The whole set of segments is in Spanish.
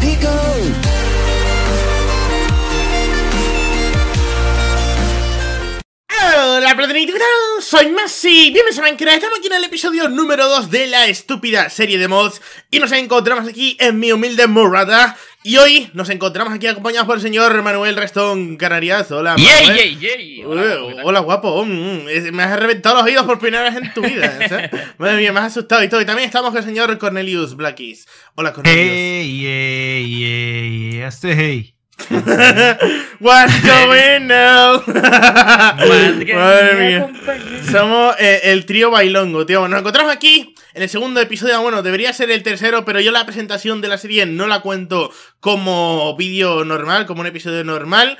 Pico. Hola, platanito, ¿qué tal? Soy Masi, bienvenidos a Minecraft, estamos aquí en el episodio número 2 de la estúpida serie de mods Y nos encontramos aquí en mi humilde morada Y hoy nos encontramos aquí acompañados por el señor Manuel Restón Canarias Hola, Manuel. ¡Yey, yey, yey! Uy, Hola, guapo, Mm, es- me has reventado los oídos por primera vez en tu vida ¿sabes? Madre mía, me has asustado y todo. Y también estamos con el señor Cornelius Blackies. Hola, Cornelius. Hey, hey, hey, este hey. What's going on? Madre mía Somos eh, el trío bailongo, tío. Nos encontramos aquí en el segundo episodio. Bueno, debería ser el tercero, pero yo la presentación de la serie no la cuento como vídeo normal, como un episodio normal.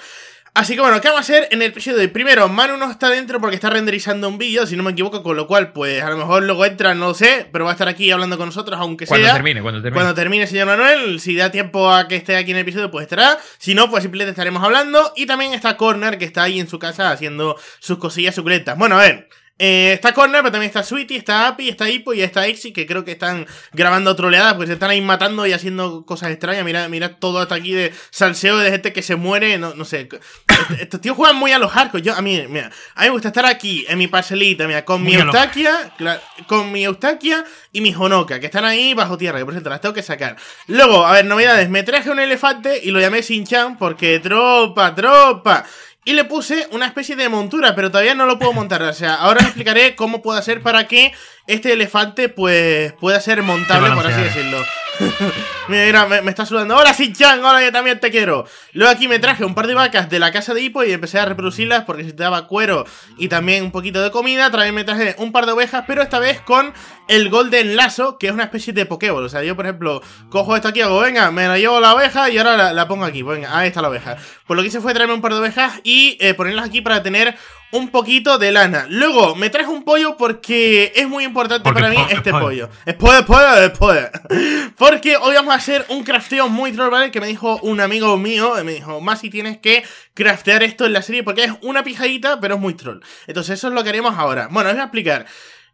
Así que bueno, ¿qué vamos a hacer en el episodio de hoy? Primero, Manu no está dentro porque está renderizando un vídeo, si no me equivoco, con lo cual, pues a lo mejor luego entra, no lo sé, pero va a estar aquí hablando con nosotros, aunque Cuando sea. termine, cuando termine. Cuando termine, señor Manuel, si da tiempo a que esté aquí en el episodio, pues estará. Si no, pues simplemente estaremos hablando. Y también está Corner, que está ahí en su casa haciendo sus cosillas suculentas. Bueno, a ver. Eh, está Corner, pero también está Sweetie, está Api, está Hippo y está Exi, que creo que están grabando troleadas, pues se están ahí matando y haciendo cosas extrañas. Mira, mira todo hasta aquí de salseo de gente que se muere, no, no sé. Est- Estos tíos juegan muy a los hardcore. Yo, a mí, mira, a mí me gusta estar aquí, en mi parcelita, mira, con mi Muy Eustaquia, con mi Eustaquia y mi Honoka, que están ahí bajo tierra, que por cierto las tengo que sacar. Luego, a ver, novedades, me traje un elefante y lo llamé Shin-Chan porque tropa, tropa. Y le puse una especie de montura, pero todavía no lo puedo montar. O sea, ahora os explicaré cómo puedo hacer para que este elefante, pues, pueda ser montable, por así decirlo. mira, mira, me, me está saludando. ¡Hola, Shin-Chan! ¡Hola, yo también te quiero! Luego aquí me traje un par de vacas de la casa de Hippo y empecé a reproducirlas porque se te daba cuero y también un poquito de comida. También me traje un par de ovejas, pero esta vez con el Golden Lazo, que es una especie de Pokéball. O sea, yo, por ejemplo, cojo esto aquí, hago, venga, me la llevo la oveja y ahora la, la pongo aquí. Pues venga, ahí está la oveja. Pues lo que hice fue traerme un par de ovejas y eh, ponerlas aquí para tener un poquito de lana. Luego, me traje un pollo porque es muy importante Porque para mí po- este pollo. pollo. Spoiler, spoiler, spoiler. Porque hoy vamos a hacer un crafteo muy troll, ¿vale? Que me dijo un amigo mío, eh, me dijo, Masi, tienes que craftear esto en la serie porque es una pijadita, pero es muy troll. Entonces eso es lo que haremos ahora. Bueno, os voy a explicar.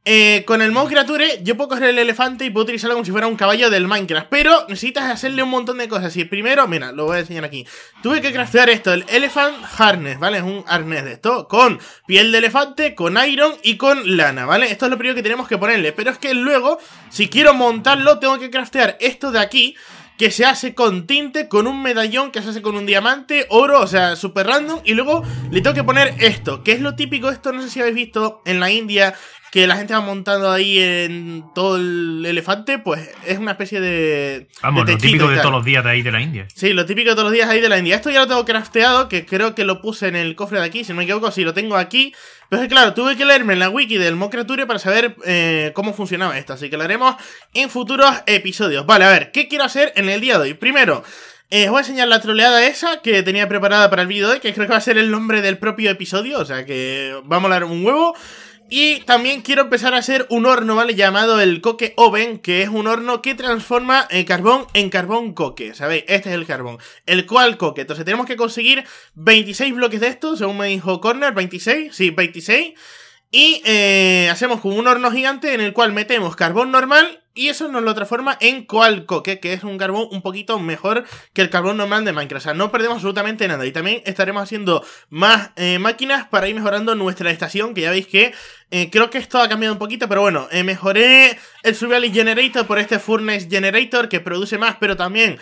Eh, con el Mouse Creature yo puedo coger el elefante y puedo utilizarlo como si fuera un caballo del Minecraft Pero necesitas hacerle un montón de cosas Y primero, mira, lo voy a enseñar aquí Tuve que craftear esto, el Elephant Harness, ¿vale? Es un arnés de esto Con piel de elefante, con iron y con lana, ¿vale? Esto es lo primero que tenemos que ponerle Pero es que luego, si quiero montarlo, tengo que craftear esto de aquí que se hace con tinte, con un medallón que se hace con un diamante, oro, o sea, súper random. Y luego le tengo que poner esto, que es lo típico, esto no sé si habéis visto en la India, que la gente va montando ahí en todo el elefante, pues es una especie de... Vamos, de lo típico de todos los días de ahí de la India. Sí, lo típico de todos los días ahí de la India. Esto ya lo tengo crafteado, que creo que lo puse en el cofre de aquí, si no me equivoco, sí, lo tengo aquí. Pero es que claro, tuve que leerme en la wiki del Mocrature para saber eh, cómo funcionaba esto, así que lo haremos en futuros episodios. Vale, a ver, ¿qué quiero hacer en el día de hoy? Primero, eh, os voy a enseñar la troleada esa que tenía preparada para el vídeo de hoy, que creo que va a ser el nombre del propio episodio, o sea que va a molar un huevo. Y también quiero empezar a hacer un horno, ¿vale? Llamado el Coque Oven, que es un horno que transforma el carbón en carbón coque, ¿sabéis? Este es el carbón, el cual coque. Entonces tenemos que conseguir 26 bloques de estos, según me dijo Corner, 26, sí, 26. Y eh, hacemos como un horno gigante en el cual metemos carbón normal y eso nos lo transforma en coal coque, que es un carbón un poquito mejor que el carbón normal de Minecraft. O sea, no perdemos absolutamente nada. Y también estaremos haciendo más eh, máquinas para ir mejorando nuestra estación, que ya veis que eh, creo que esto ha cambiado un poquito, pero bueno, eh, mejoré el Survival Generator por este Furnace Generator que produce más, pero también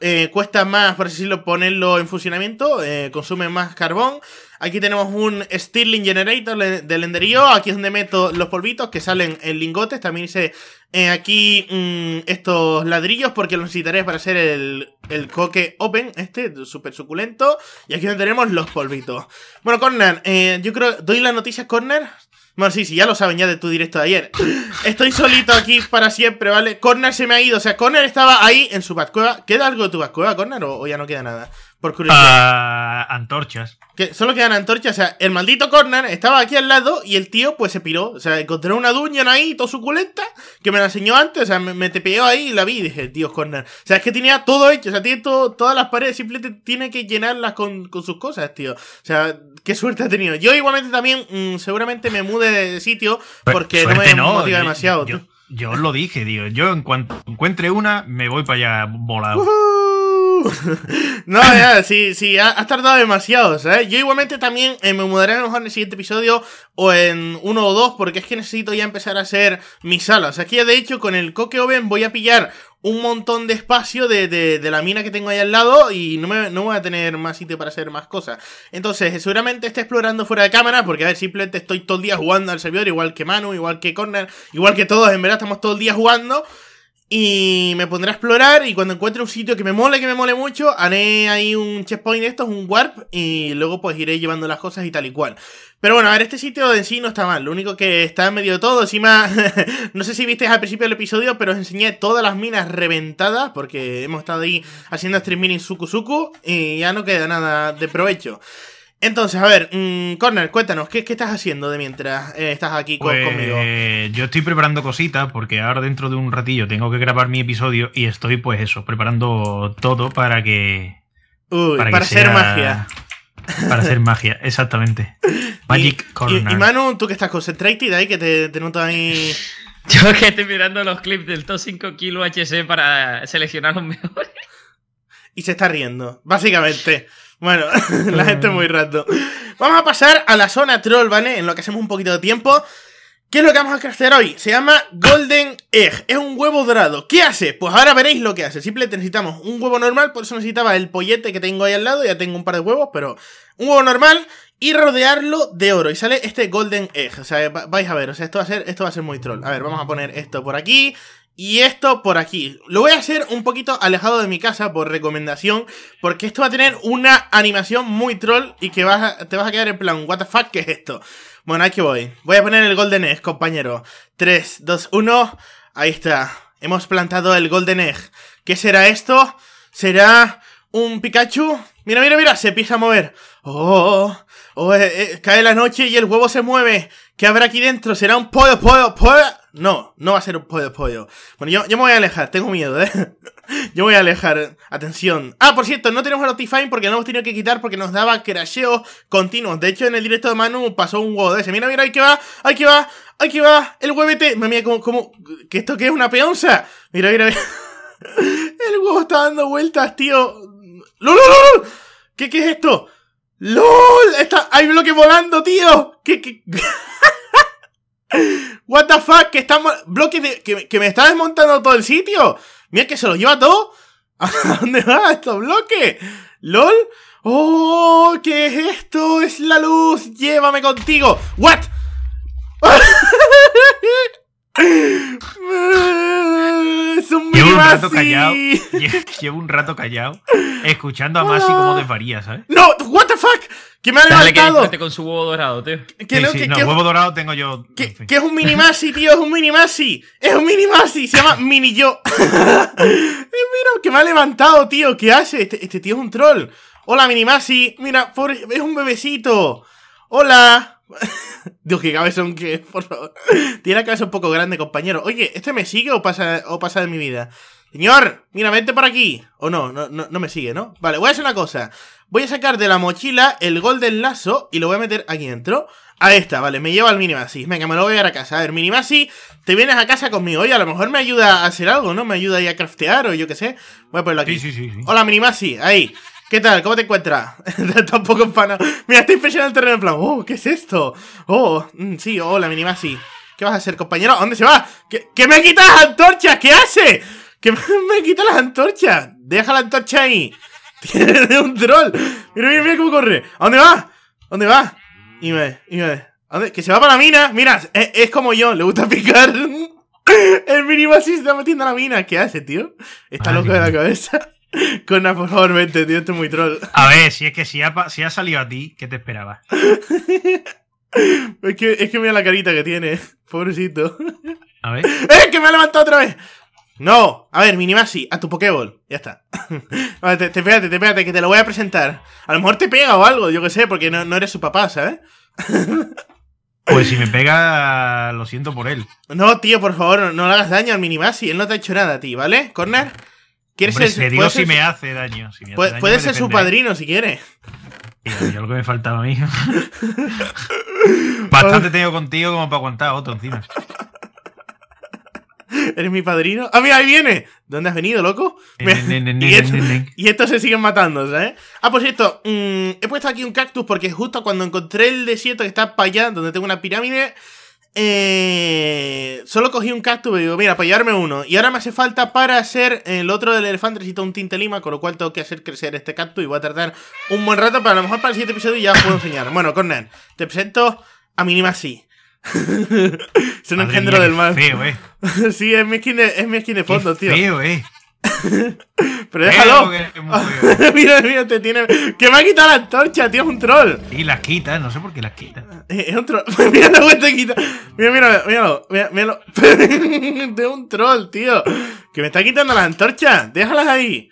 eh, cuesta más, por así decirlo, ponerlo en funcionamiento, eh, consume más carbón. Aquí tenemos un Stirling Generator le- del Enderío, aquí es donde meto los polvitos que salen en lingotes, también hice eh, aquí mm, estos ladrillos porque los necesitaré para hacer el, el coque open, este, súper suculento. Y aquí donde tenemos los polvitos. Bueno, Corner, yo creo, doy las noticias, Corner. Bueno, sí, sí, ya lo saben ya de tu directo de ayer. Estoy solito aquí para siempre, ¿vale? Corner se me ha ido, o sea, Corner estaba ahí en su Batcueva. ¿Queda algo de tu Batcueva, Corner, o, o ya no queda nada? Por curiosidad. Antorchas. Que solo quedan antorchas, o sea, el maldito Corner estaba aquí al lado y el tío pues se piró. O sea, encontré una dungeon ahí, todo suculenta, que me la enseñó antes, o sea, me, me tepeó ahí y la vi y dije, Dios Corner. O sea, es que tenía todo hecho, o sea, tiene todo, todas las paredes, simplemente tiene que llenarlas con, con sus cosas, tío. O sea, qué suerte ha tenido. Yo igualmente también, mm, seguramente me mude de sitio porque no me Suerte motiva yo- demasiado. Yo, tío. yo os lo dije, digo. Yo en cuanto encuentre una, me voy para allá volado. Ujú. No, ya, sí, sí, has tardado demasiado, ¿sabes? Yo igualmente también eh, me mudaré a lo mejor en el siguiente episodio o en uno o dos, porque es que necesito ya empezar a hacer mis salas. Aquí, de hecho, con el Coque Oven voy a pillar un montón de espacio de, de, la mina que tengo ahí al lado y no, me, no voy a tener más sitio para hacer más cosas. Entonces, seguramente esté explorando fuera de cámara, porque a ver, simplemente estoy todo el día jugando al servidor, igual que Manu, igual que Corner, igual que todos, en verdad estamos todo el día jugando. Y me pondré a explorar y cuando encuentre un sitio que me mole, que me mole mucho, haré ahí un checkpoint de estos, un warp, y luego pues iré llevando las cosas y tal y cual. Pero bueno, a ver, este sitio en sí no está mal, lo único que está en medio de todo, encima, no sé si visteis al principio del episodio, pero os enseñé todas las minas reventadas, porque hemos estado ahí haciendo streaming Suku Suku, y ya no queda nada de provecho. Entonces, a ver, mmm, Corner, cuéntanos, ¿qué, estás haciendo de mientras eh, estás aquí pues, conmigo? Yo estoy preparando cositas porque ahora dentro de un ratillo tengo que grabar mi episodio y estoy, pues eso, preparando todo para que. Uy, para, hacer magia. Para hacer magia, exactamente. Magic Corner. Y, Manu, tú que estás concentrated ahí, que te, te noto ahí. Yo que estoy mirando los clips del top 5 kilo HC para seleccionar los mejores. Y se está riendo, básicamente. Bueno, la gente muy rato. Vamos a pasar a la zona troll, ¿vale? En lo que hacemos un poquito de tiempo. ¿Qué es lo que vamos a craftear hoy? Se llama Golden Egg. Es un huevo dorado. ¿Qué hace? Pues ahora veréis lo que hace. Simplemente necesitamos un huevo normal. Por eso necesitaba el pollete que tengo ahí al lado. Ya tengo un par de huevos, pero un huevo normal. Y rodearlo de oro. Y sale este Golden Egg. O sea, vais a ver. O sea, esto va a ser, esto va a ser muy troll. A ver, vamos a poner esto por aquí. Y esto por aquí. Lo voy a hacer un poquito alejado de mi casa por recomendación. Porque esto va a tener una animación muy troll. Y que vas te vas a quedar en plan, ¿What the fuck? ¿Qué es esto? Bueno, aquí voy. Voy a poner el Golden Egg, compañero. 3, 2, 1. Ahí está. Hemos plantado el Golden Egg. ¿Qué será esto? ¿Será un Pikachu? Mira, mira, mira. Se empieza a mover. Oh, oh eh, eh, cae la noche y el huevo se mueve. ¿Qué habrá aquí dentro? ¿Será un pollo, pollo, pollo? No, no va a ser un pollo, pollo. Bueno, yo, yo me voy a alejar, tengo miedo, ¿eh? yo voy a alejar. Atención. Ah, por cierto, no tenemos Notify porque no hemos tenido que quitar porque nos daba crasheos continuos. De hecho, en el directo de Manu pasó un huevo de ese. Mira, mira, ahí que va, ahí que va, ahí que va, el huevete. Mira, como, como, ¿que esto qué es una peonza? Mira, mira, mira. el huevo está dando vueltas, tío. ¡Lol, lol, ¿Qué, qué es esto? ¡LOL! Está, hay bloque volando, tío. ¿Qué, qué? What the fuck, que estamos. Bloque de. Que, me está desmontando todo el sitio. Mira que se lo lleva todo. ¿A dónde va estos bloques? ¿LOL? ¡Oh! ¿Qué es esto? Es la luz. Llévame contigo. ¿What? es un Llevo un rato callado. Llevo un rato callado. Escuchando a Masi como desvaría, ¿sabes? No, what the fuck. ¿Qué me ha levantado? Que con su huevo dorado, tío. Que no, que, no huevo dorado tengo yo. Que, es un mini Masi, tío, es un mini Masi. Es un mini Masi, se llama mini yo. Mira, que me ha levantado, tío. ¿Qué hace? Este, este tío es un troll. Hola, mini Masi. Mira, pobre, es un bebecito. Hola. Dios, qué cabezón que por favor. Tiene la cabeza un poco grande, compañero. Oye, ¿este me sigue o pasa, o pasa de mi vida? Señor, mira, vente por aquí. O no, no, no, me sigue, ¿no? Vale, voy a hacer una cosa. Voy a sacar de la mochila el golden lazo y lo voy a meter aquí dentro. Ahí está, vale, me lleva al Minimasi. Venga, me lo voy a llevar a casa. A ver, Minimasi, te vienes a casa conmigo. Oye, a lo mejor me ayuda a hacer algo, ¿no? Me ayuda ahí a craftear o yo qué sé. Voy a ponerlo aquí. Sí, sí, sí, Hola, Minimasi, ahí. ¿Qué tal? ¿Cómo te encuentras? Tampoco empana. Mira, estoy impresionado el terreno en plan, oh, ¿qué es esto? Oh, mm, sí, hola, Minimasi. ¿Qué vas a hacer, compañero? ¿A dónde se va? ¿Qué, ¿Qué me quitas las antorchas? ¿Qué hace? ¡Que me, quita las antorchas! ¡Deja la antorcha ahí! Tiene un troll. Mira, mira, mira cómo corre. ¿A dónde va? ¿A dónde va? Y me, y me. ¿A dónde? Que se va para la mina. Mira, es, como yo, le gusta picar. El mínimo así se está metiendo a la mina. ¿Qué hace, tío? Está loco de la cabeza. Cona, por favor, vente, tío, esto es muy troll. A ver, si es que si ha, si ha salido a ti, ¿qué te esperabas? es, que, es que mira la carita que tiene, pobrecito. A ver. ¡Eh! ¡Que me ha levantado otra vez! No, a ver, Minimasi, a tu Pokéball. Ya está. vale, te, te pégate, te pégate, que te lo voy a presentar. A lo mejor te pega o algo, yo qué sé, porque no, no eres su papá, ¿sabes? pues si me pega, lo siento por él. No, tío, por favor, no, le hagas daño al Minimasi. Él no te ha hecho nada a ti, ¿vale? Corner. ¿Quieres ser, le digo si me hace daño. Si me puede, puede ser su padrino si quiere. Tío, yo lo que me faltaba a mí. Bastante tengo contigo como para aguantar otro encima. ¿Eres mi padrino? ¡Ah, mira, ahí viene! ¿Dónde has venido, loco? Y, esto- y estos se siguen matando, ¿sabes? Ah, por cierto, mm, he puesto aquí un cactus porque justo cuando encontré el desierto que está para allá, donde tengo una pirámide, eh, solo cogí un cactus y digo, mira, para llevarme uno. Y ahora me hace falta para hacer el otro del elefante, necesito un tinte lima, con lo cual tengo que hacer crecer este cactus y voy a tardar un buen rato, pero a lo mejor para el siguiente episodio ya os puedo enseñar. Bueno, Cornel, te presento a Minimasi. es un Madre engendro mía, del mal. Feo, eh. sí, es mi skin de, es mi skin de fondo, Qué tío. Feo, eh. Pero déjalo. Muy feo. mira, mira, te tiene. Que me ha quitado la antorcha, tío, es un troll. Y las quita, no sé por qué las quita. Eh, Es un troll. mira la vuelta que quita. Mira, mira, míralo. Mira, míralo. es un troll, tío. Que me está quitando las antorchas. Déjalas ahí.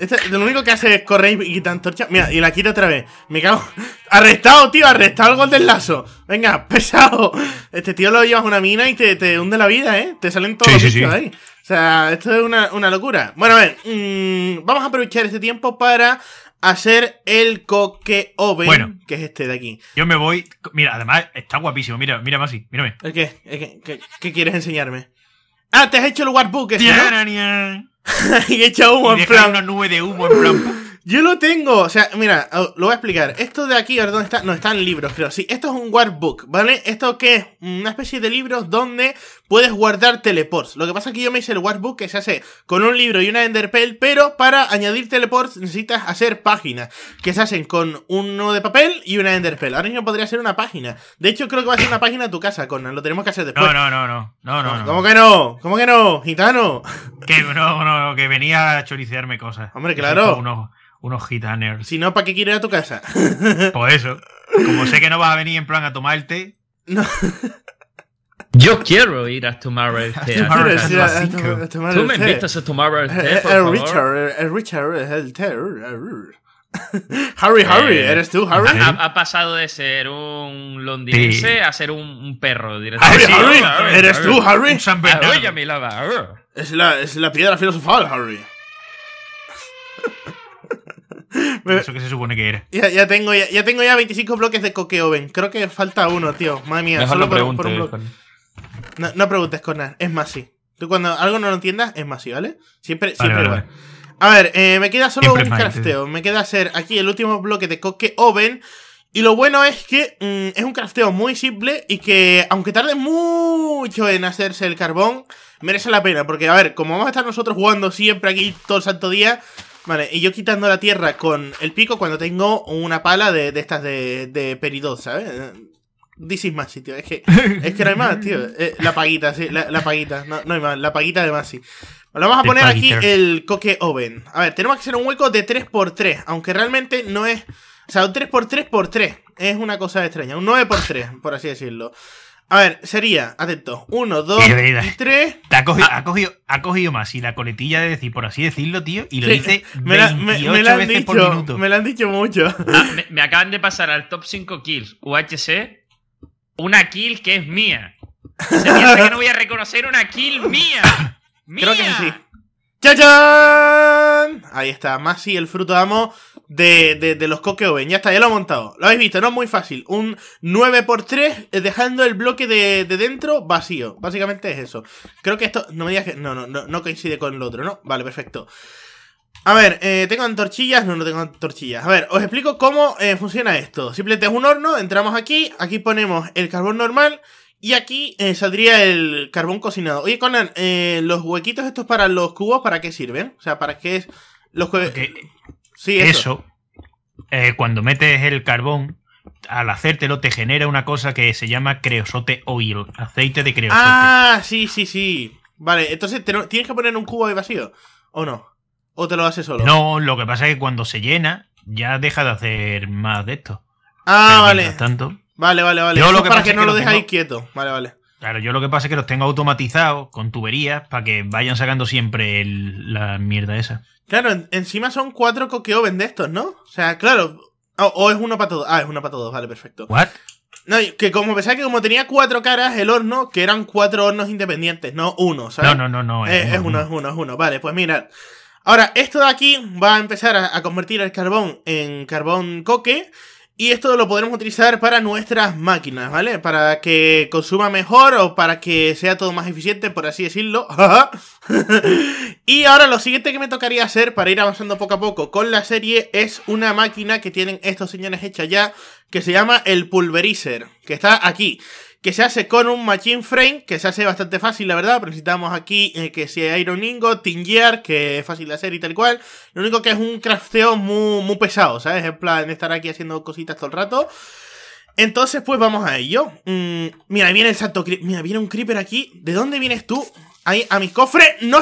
Este, lo único que hace es correr y quitar antorchas. Mira, y la quita otra vez. Me cago. Arrestado, tío, arrestado el gol del lazo. Venga, pesado. Este tío lo llevas a una mina y te, te hunde la vida, ¿eh? Te salen todos Sí, los sí, sí. ahí. O sea, esto es una, una locura. Bueno, a ver, mm, vamos a aprovechar este tiempo para hacer el coque oven, Bueno. que es este de aquí. Yo me voy. Mira, además está guapísimo. Mira, mira, Masi, mírame. ¿El qué? ¿El qué? ¿Qué, qué quieres enseñarme? Ah, te has hecho el warbook ese, ¿no? Y he hecho humo Y en deja plan. una nube de humo en plan. Yo lo tengo, o sea, mira, oh, lo voy a explicar. Esto de aquí, a ver dónde está. No, está en libros, creo. Sí, esto es un workbook, ¿vale? Esto que es una especie de libros donde puedes guardar teleports. Lo que pasa es que yo me hice el workbook que se hace con un libro y una enderpearl, pero para añadir teleports necesitas hacer páginas que se hacen con uno de papel y una enderpearl. Ahora mismo podría ser una página. De hecho, creo que va a ser una página a tu casa, Conan. Lo tenemos que hacer después. No, no, no, no. No, no, no. ¿Cómo que no? ¿Cómo que no? Gitano. Que no, no, que venía a choricearme cosas. Hombre, claro. Unos, gitaners. Si no, ¿para qué quiero ir a tu casa? Por eso. Como sé que no vas a venir en plan a tomar el té. Yo quiero ir a Tomorrow's A Day. Tomorrow- ¿Quieres ir a- a cinco. tomar- a tomar Tú el me té? invitas a Tomorrow's Day, eh, por El favor. Richard, el Richard es el ter. Harry, Harry, Eh, ¿eres tú, Harry? Ha, ha pasado de ser un londinense Sí. a ser un, un perro Harry, directamente. sí, Harry, Harry, ¿eres tú, Harry? Un San Bernardo. oye, mi lava. Es la, es la piedra filosofal, Harry. Eso que se supone que era. ya, ya tengo ya, ya tengo ya 25 bloques de coque oven. Creo que falta uno, tío. Madre mía, Mejor solo no por, por un bloque. No, no preguntes, Conan. Es más sí. Tú cuando algo no lo entiendas, es más sí, ¿vale? Siempre, siempre vale. A ver, eh, me queda solo Siempre un crafteo. Me queda hacer aquí el último bloque de coque oven. Y lo bueno es que mm, es un crafteo muy simple y que, aunque tarde mucho en hacerse el carbón, merece la pena. Porque, a ver, como vamos a estar nosotros jugando siempre aquí todo el santo día, vale, y yo quitando la tierra con el pico cuando tengo una pala de, de estas de, de peridot, ¿sabes? This is Masi, tío. Es que, es que no hay más, tío. Eh, la paguita, sí, la, la paguita. No, no hay más, la paguita de Masi. Vale, vamos a poner aquí el coque oven. A ver, tenemos que hacer un hueco de 3x3, aunque realmente no es... O sea, un 3x3x3 es una cosa extraña. Un 9x3, por así decirlo. A ver, sería, atentos, 1, 2 Mira, mira. y 3. Te ha cogido, ha cogido, ha cogido más y la coletilla de decir, por así decirlo, tío, y lo Sí, dice me, la- 28 me- han veces por dicho, minuto. me lo han dicho mucho. Ah, me, me acaban de pasar al top 5 kills UHC una kill que es mía. Se piensa que no voy a reconocer una kill mía. ¡Mía! Creo que sí. ¡Chachán! Ahí está, Masi, el fruto amo de, de, los coque oven. Ya está, ya lo he montado. Lo habéis visto, no muy fácil. Un 9x3 eh, dejando el bloque de, de dentro vacío. Básicamente es eso. Creo que esto. No me digas que. No, no, no, no coincide con el otro, ¿no? Vale, perfecto. A ver, eh, ¿tengo antorchillas? No, no tengo antorchillas. A ver, os explico cómo eh, funciona esto. Simplemente es un horno, entramos aquí, aquí ponemos el carbón normal y aquí eh, saldría el carbón cocinado. Oye, Conan, eh, ¿los huequitos estos para los cubos para qué sirven? O sea, ¿para qué es los Sí, eso. eso, eh, cuando metes el carbón, al hacértelo te genera una cosa que se llama creosote oil, aceite de creosote. Ah, sí, sí, sí. Vale, entonces ¿te- tienes que poner un cubo ahí vacío. ¿O no? ¿O te lo haces solo? No, lo que pasa es que cuando se llena, ya deja de hacer más de esto. Ah, Pero vale. mientras tanto, Vale, vale, vale. Yo Eso lo que para que no que lo dejes tengo- quieto. Vale, vale. claro, yo lo que pasa es que los tengo automatizados con tuberías para que vayan sacando siempre el- la mierda esa. Claro, en- encima son cuatro coqueoven de estos, ¿no? O sea, claro. O, o es uno para todos. Ah, es uno para todos, vale, perfecto. ¿What? No, que como pensaba que como tenía cuatro caras el horno, que eran cuatro hornos independientes, no uno, ¿sabes? No, no, no, no. Eh, es uno, es uno, es uno. Vale, pues mirad. Ahora, esto de aquí va a empezar a, a convertir el carbón en carbón coque. Y esto lo podremos utilizar para nuestras máquinas, ¿vale? Para que consuma mejor o para que sea todo más eficiente, por así decirlo. y ahora lo siguiente que me tocaría hacer para ir avanzando poco a poco con la serie es una máquina que tienen estos señores hecha ya, que se llama el Pulverizer, que está aquí que se hace con un Machine Frame, que se hace bastante fácil, la verdad. Pero necesitamos aquí eh, que sea Iron Ingot, Tingear, que es fácil de hacer y tal cual. Lo único que es un crafteo muy, muy pesado, ¿sabes? En plan, estar aquí haciendo cositas todo el rato. Entonces, pues vamos a ello. Mm, mira, viene el santo Mira, viene un creeper aquí. ¿De dónde vienes tú? Ahí, a mis cofres. No,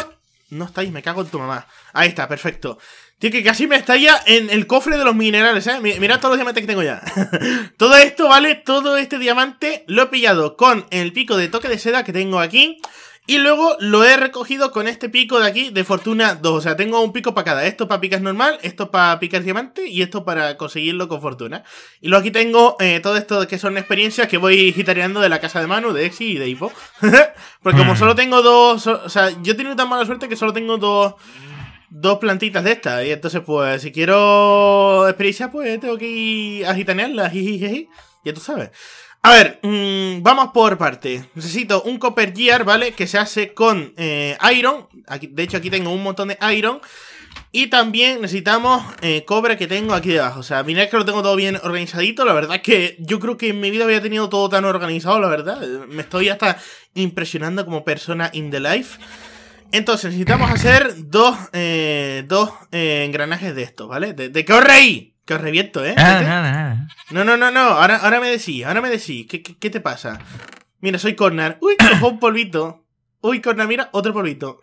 no estáis, me cago en tu mamá. Ahí está, perfecto. Tío, que casi me estalla en el cofre de los minerales, ¿eh? Mira todos los diamantes que tengo ya. todo esto, ¿vale? Todo este diamante lo he pillado con el pico de toque de seda que tengo aquí. Y luego lo he recogido con este pico de aquí de fortuna 2. O sea, tengo un pico para cada. Esto para picar normal, esto para picar diamante y esto para conseguirlo con fortuna. Y luego aquí tengo eh, todo esto que son experiencias que voy gitareando de la casa de Manu, de Exi y de Hippo. Porque como mm. solo tengo dos... O sea, yo he tenido tan mala suerte que solo tengo dos dos plantitas de estas. Y entonces, pues, si quiero experiencia, pues tengo que ir a gitanearla. Ya tú sabes. A ver, mmm, vamos por parte. Necesito un Copper Gear, ¿vale? Que se hace con eh, Iron. Aquí, de hecho, aquí tengo un montón de Iron. Y también necesitamos eh, cobre que tengo aquí debajo. O sea, mirad que lo tengo todo bien organizadito. La verdad es que yo creo que en mi vida había tenido todo tan organizado, la verdad. Me estoy hasta impresionando como persona in the life. Entonces necesitamos hacer dos, eh, dos eh, engranajes de estos, ¿vale? ¿De, de qué os reí? Que os reviento, ¿eh? Ah, nada, nada. No, no, no, no. Ahora, ahora me decís, ahora me decís. ¿Qué, qué, te pasa? Mira, soy Cornar. Uy, cojo un polvito. Uy, Cornar, mira, otro polvito.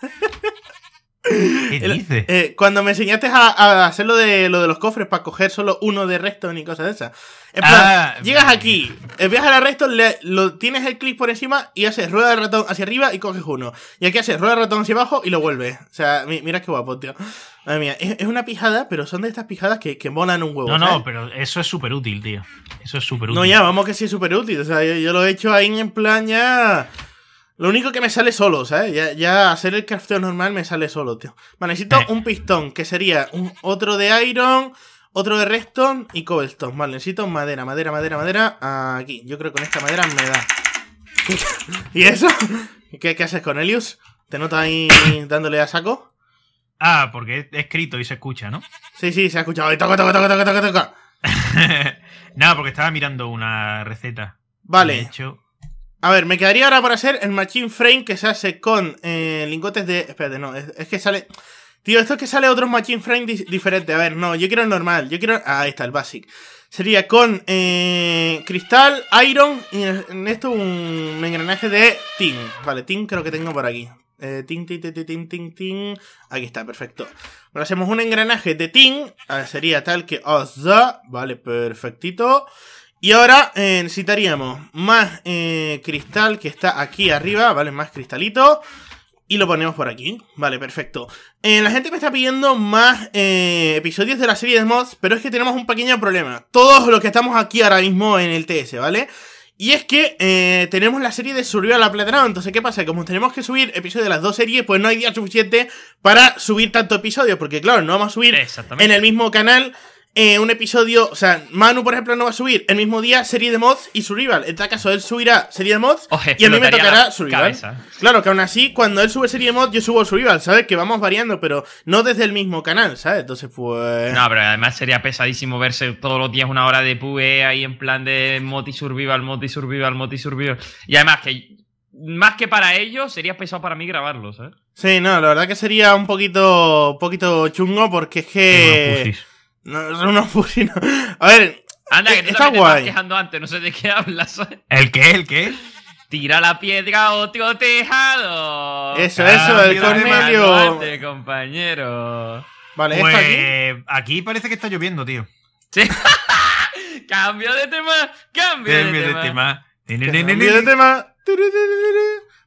¿Qué dices? Eh, cuando me enseñaste a, hacer lo de, lo de los cofres para coger solo uno de resto ni cosas de esas. En plan, ah, llegas aquí, eh, viajas al resto, le, lo, tienes el clic por encima y haces rueda de ratón hacia arriba y coges uno. Y aquí haces rueda de ratón hacia abajo y lo vuelves. O sea, mira qué guapo, tío. Madre mía, es, una pijada, pero son de estas pijadas que, que molan un huevo. No, no, pero eso es súper útil, tío. Eso es súper útil. No, ya, vamos que sí es súper útil. O sea, yo, lo he hecho ahí en plan ya. Lo único que me sale solo, ¿sabes? Ya, ya hacer el crafteo normal me sale solo, tío. Vale, necesito eh. un pistón, que sería un, otro de iron, otro de redstone y cobblestone. Vale, necesito madera, madera, madera, madera. Aquí, yo creo que con esta madera me da. ¿Y eso? ¿Qué, ¿Qué haces con Elius? ¿Te notas ahí dándole a saco? Ah, porque he escrito y se escucha, ¿no? Sí, sí, se ha escuchado. toca, toca, toca, toca, toca, toca. Nada, porque estaba mirando una receta. Vale. De hecho, a ver, me quedaría ahora por hacer el Machine Frame que se hace con eh, lingotes de... Espérate, no, es, que sale... Tío, esto es que sale otro Machine Frame diferente. A ver, no, yo quiero el normal. Yo quiero... Ah, ahí está, el Basic. Sería con eh, cristal, iron y en esto un engranaje de tin. Vale, tin creo que tengo por aquí. Eh, tin, tin, tin, tin, tin, tin. Aquí está, perfecto. Ahora hacemos un engranaje de tin. sería tal que os. Vale, perfectito. Y ahora eh, necesitaríamos más eh, cristal que está aquí arriba, ¿vale? Más cristalito. Y lo ponemos por aquí. Vale, perfecto. Eh, la gente me está pidiendo más episodios de la serie de mods, pero es que tenemos un pequeño problema. Todos los que estamos aquí ahora mismo en el TS, ¿vale? Y es que tenemos la serie de Survival Aplatanado. Entonces, ¿qué pasa? Como tenemos que subir episodios de las dos series, pues no hay día suficiente para subir tanto episodio. Porque, claro, no vamos a subir en el mismo canal eh, un episodio, o sea, Manu, por ejemplo, no va a subir el mismo día serie de mods y survival. En este caso, él subirá serie de mods y a mí me tocará survival. Claro, que aún así, cuando él sube serie de mods, yo subo survival, ¿sabes? Que vamos variando, pero no desde el mismo canal, ¿sabes? Entonces, pues. No, pero además sería pesadísimo verse todos los días una hora de PUE ahí en plan de mod y survival, mod y survival, mod y survival. Y además que. Más que para ellos, sería pesado para mí grabarlo, ¿sabes? Sí, no, la verdad que sería un poquito, un poquito chungo porque es que. No, son unos fusinos. A ver. Anda, que está guay. quejando antes, no sé de qué hablas. ¿El qué? ¿El qué? Tira la piedra a otro tejado. Eso, eso, el Cornelio. compañero. Vale, pues, aquí? aquí parece que está lloviendo, tío. Sí. cambio de tema, cambio, de, tema. Cambio de tema.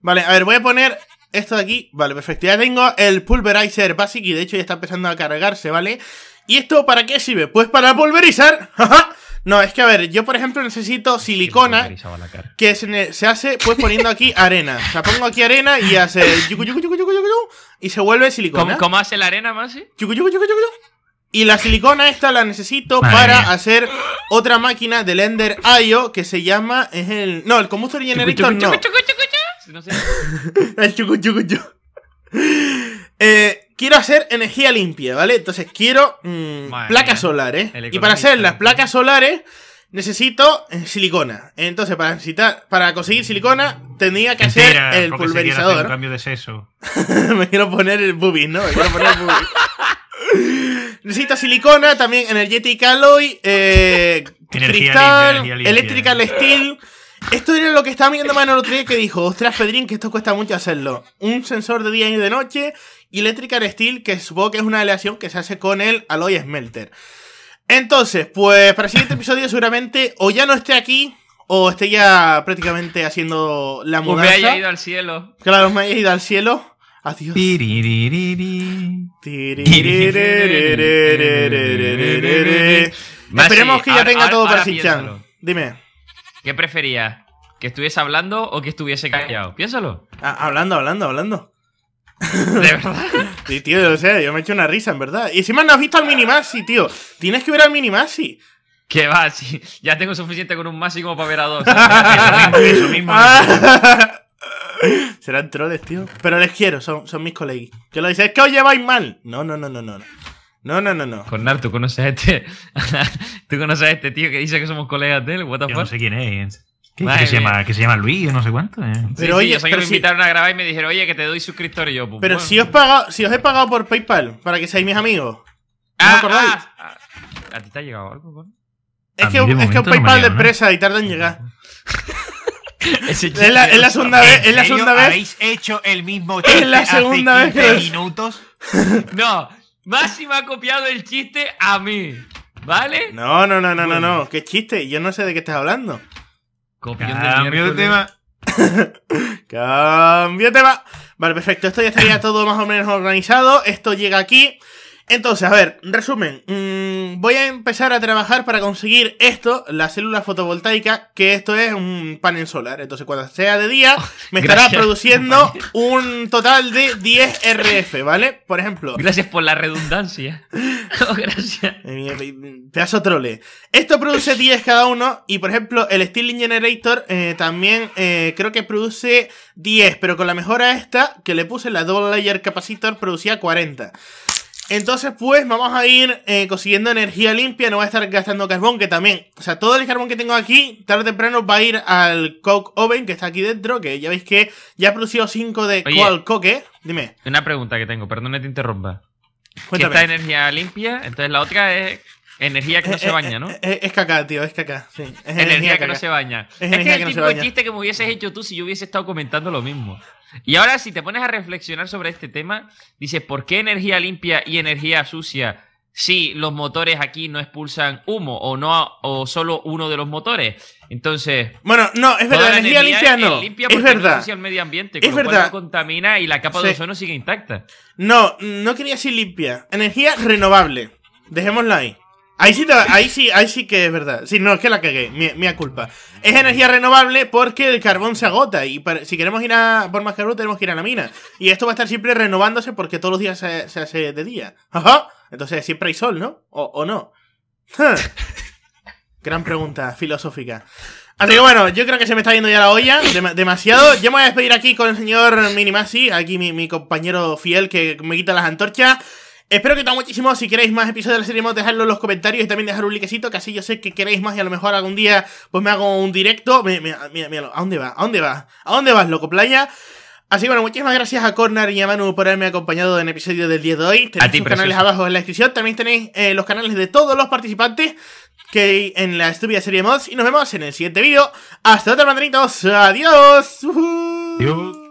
Vale, a ver, voy a poner esto de aquí. Vale, perfecto. Ya tengo el Pulverizer Basic y de hecho ya está empezando a cargarse, ¿vale? ¿Y esto para qué sirve? Pues para pulverizar. no, es que a ver, yo por ejemplo necesito silicona que se, hace pues poniendo aquí arena. O sea, pongo aquí arena y hace y se vuelve silicona. ¿Cómo, hace la arena, más? Y la silicona esta la necesito Madre para mía. hacer otra máquina del Ender IO que se llama. Es el. No, el Combustor Generator no. Chucu, chucu, chucu, chucu. No sé. El chucu, chucu, chu. Eh, quiero hacer energía limpia, ¿vale? Entonces quiero mm, placas solares. Y para hacer las placas solares necesito eh, silicona. Entonces, para necesitar, para conseguir silicona, tendría que hacer el hacer un pulverizador. cambio de sexo. Me quiero poner el boobies, ¿no? Me quiero poner el boobies. Necesito silicona, también energetic alloy, eh, Energía cristal, limpia, energía limpia. electrical steel. Esto era lo que estaba viendo mano el otro día que dijo, ostras Pedrín, que esto cuesta mucho hacerlo. Un sensor de día y de noche y electrical steel, que supongo que es una aleación que se hace con el alloy smelter. Entonces, pues para el siguiente episodio seguramente o ya no esté aquí o esté ya prácticamente haciendo la Pues me mudanza. haya ido al cielo. Claro, me haya ido al cielo. Adiós. Tiriririri. Esperemos que ya tenga todo para Shin-Chan. Dime. ¿Qué preferías? ¿Que estuviese hablando o que estuviese callado? Piénsalo. Ah, hablando, hablando, hablando. De verdad. Sí, tío, o sea, yo me he hecho una risa, en verdad. Y encima no has visto al Minimasi, tío. Tienes que ver al Minimasi. Que va, sí. Ya tengo suficiente con un Masi como para ver a dos. Eso mismo. Serán troles, tío. Pero les quiero, son, son mis colegas. Que lo dices, es que os lleváis mal. No, no, no, no, no. No, no, no, no. Cornar, ¿tú conoces a este? ¿Tú conoces a este tío que dice que somos colegas de él? What the Yo no fuck? sé quién es. ¿Qué, Madre que se llama, que se llama Luis o no sé cuánto. eh. Sí, Pero sí, oye, yo sé que me si- invitaron a grabar y me dijeron, oye, que te doy suscriptor y yo, pues, Pero bueno. si os, pagado, si os he pagado por PayPal para que seáis mis amigos. ¿No Ah, os acordáis? ah, ah. ¿A ti te ha llegado algo, con? Es que, es que un no PayPal de empresa y tarda en llegar. Ese Es la, es la segunda vez, es la ¿En serio segunda vez. ¿Habéis hecho el mismo Es chiste la segunda hace vez que 15 lo- minutos? No, Masi me ha copiado el chiste a mí. ¿Vale? No, no, no, no, no, Bueno. no. Qué chiste. Yo no sé de qué estás hablando. Copión Cambio de tema. Cambio de tema. Vale, perfecto. Esto ya estaría todo más o menos organizado. Esto llega aquí. Entonces, a ver, resumen. Mm, voy a empezar a trabajar para conseguir esto, la célula fotovoltaica, que esto es un panel solar. Entonces, cuando sea de día, me estará produciendo un total de 10 RF, ¿vale? Por ejemplo, Gracias por la redundancia. Oh, gracias. Eh, Pedazo trole. Esto produce 10 cada uno. Y por ejemplo, el Stealing Generator eh, también eh, creo que produce 10. Pero con la mejora esta, que le puse la Double Layer Capacitor, producía 40. Entonces, pues vamos a ir eh, consiguiendo energía limpia. No voy a estar gastando carbón, que también. O sea, todo el carbón que tengo aquí, tarde o temprano va a ir al Coke Oven, que está aquí dentro. Que ya veis que ya ha producido 5 de Oye. cual coque. Dime, Una pregunta que tengo, perdón que te interrumpa. Que cuéntame. esta energía limpia, entonces la otra es energía que no se baña, ¿no? es caca, tío, es caca. Sí, es energía que caca. no se baña. Es Es, que el no tipo de chiste que me hubieses hecho tú si yo hubiese estado comentando lo mismo. Y ahora, si te pones a reflexionar sobre este tema, dices, ¿por qué energía limpia y energía sucia si los motores aquí no expulsan humo o no o solo uno de los motores? Entonces, Bueno, no, es verdad, la energía limpia es no. limpia Es porque no verdad. ensucia el medio ambiente, con Es lo cual verdad. no contamina y la capa de Sí. ozono sigue intacta. No, no quería decir limpia. Energía renovable. Dejémosla ahí. Ahí sí, ahí sí, ahí sí que es verdad. Sí, no, es que la cagué, mía culpa. Es energía renovable porque el carbón se agota y para- si queremos ir a por más carbón tenemos que ir a la mina. Y esto va a estar siempre renovándose porque todos los días se, se hace de día. Ajá. Entonces siempre hay sol, ¿no? ¿O, o no? Gran pregunta filosófica. Así que bueno, yo creo que se me está yendo ya la olla, dema- demasiado. Yo me voy a despedir aquí con el señor Minimasi, aquí mi, mi compañero fiel que me quita las antorchas. Espero que te muchísimo. Si queréis más episodios de la serie, dejadlo en los comentarios y también dejar un likecito, que así yo sé que queréis más y a lo mejor algún día pues me hago un directo. Mira, míralo. ¿a dónde va? ¿A dónde va? ¿A dónde vas, loco playa? Así que bueno, muchísimas gracias a Corner y a Manu por haberme acompañado en el episodio del día de hoy. Tenéis A ti, sus canales abajo en la descripción. También tenéis eh, los canales de todos los participantes que hay en la estúpida serie de mods. Y nos vemos en el siguiente vídeo. Hasta otra, mandritos. Adiós. Dios.